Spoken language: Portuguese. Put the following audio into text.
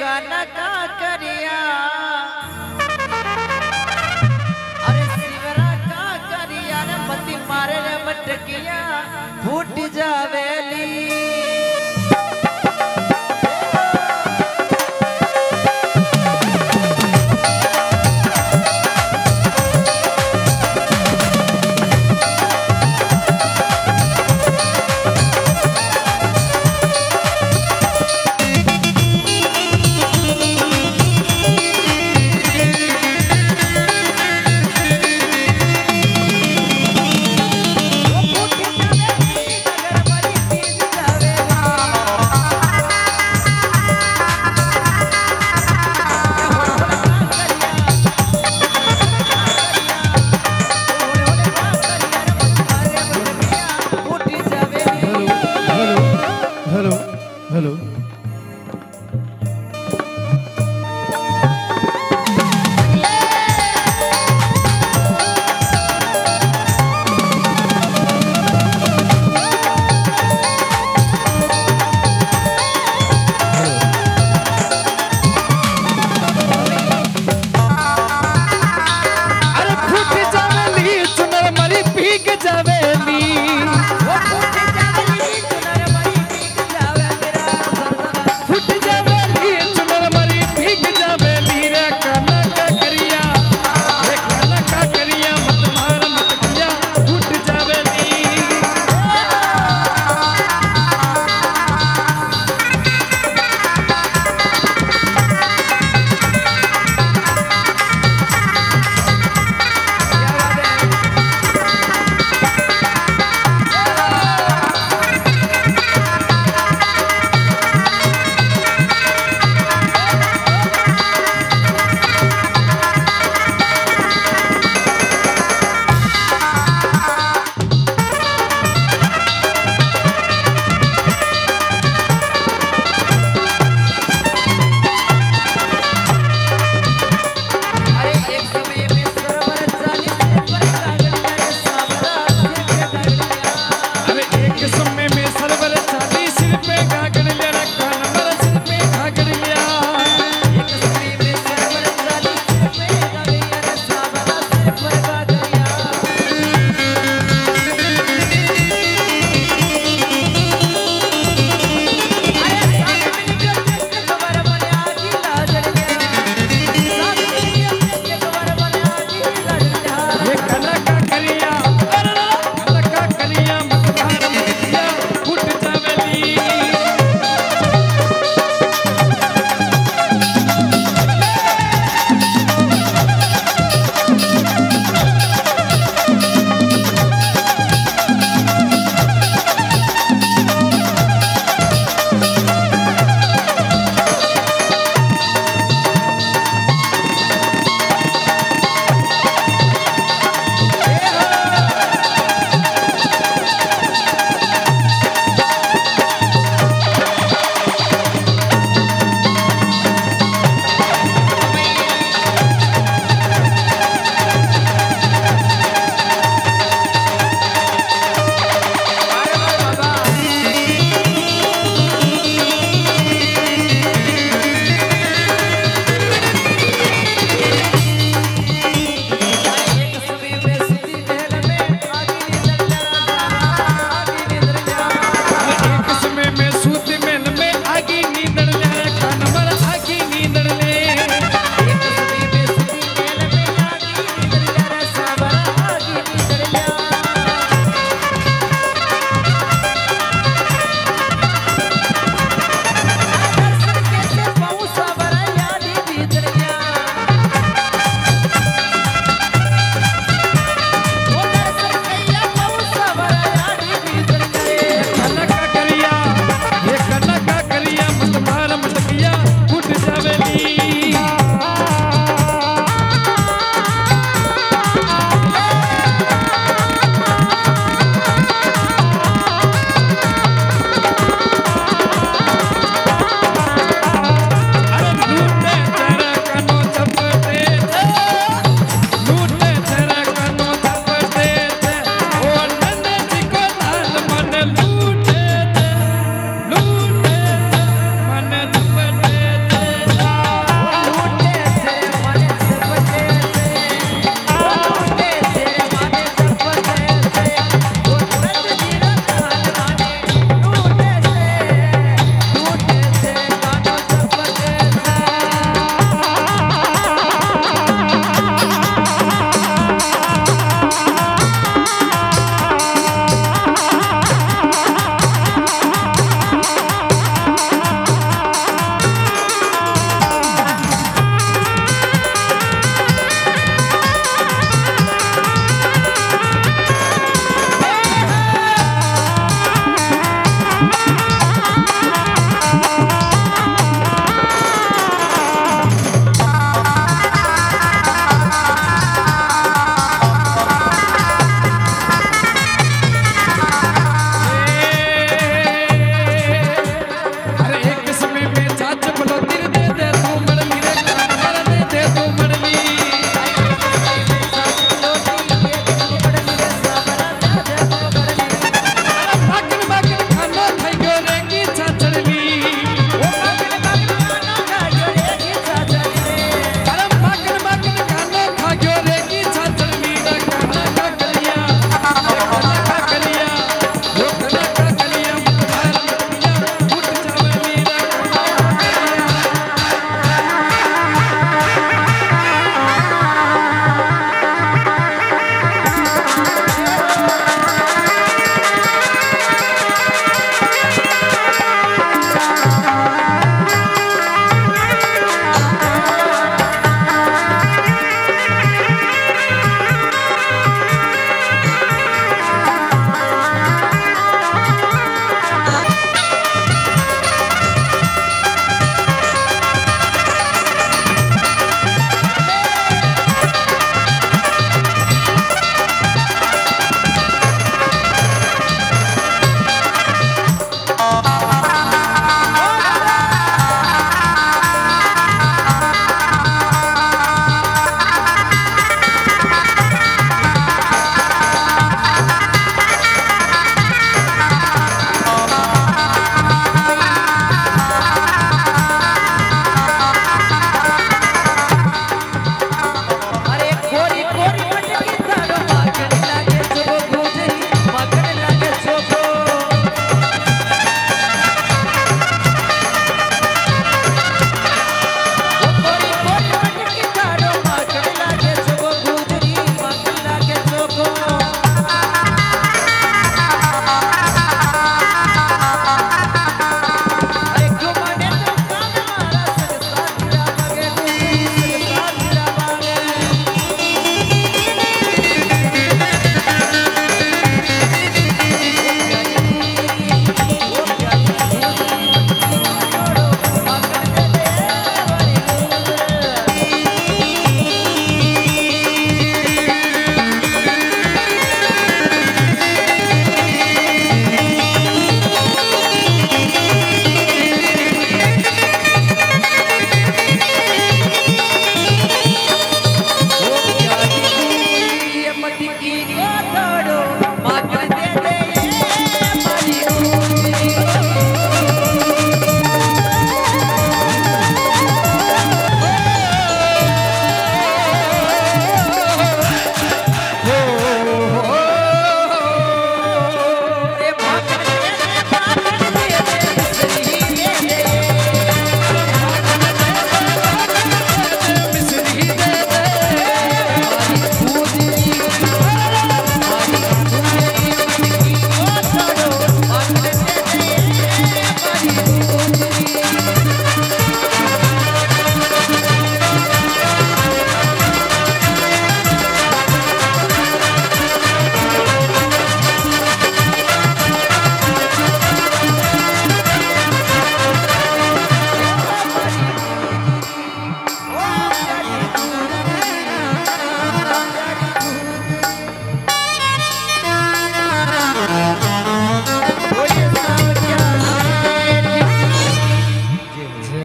गनका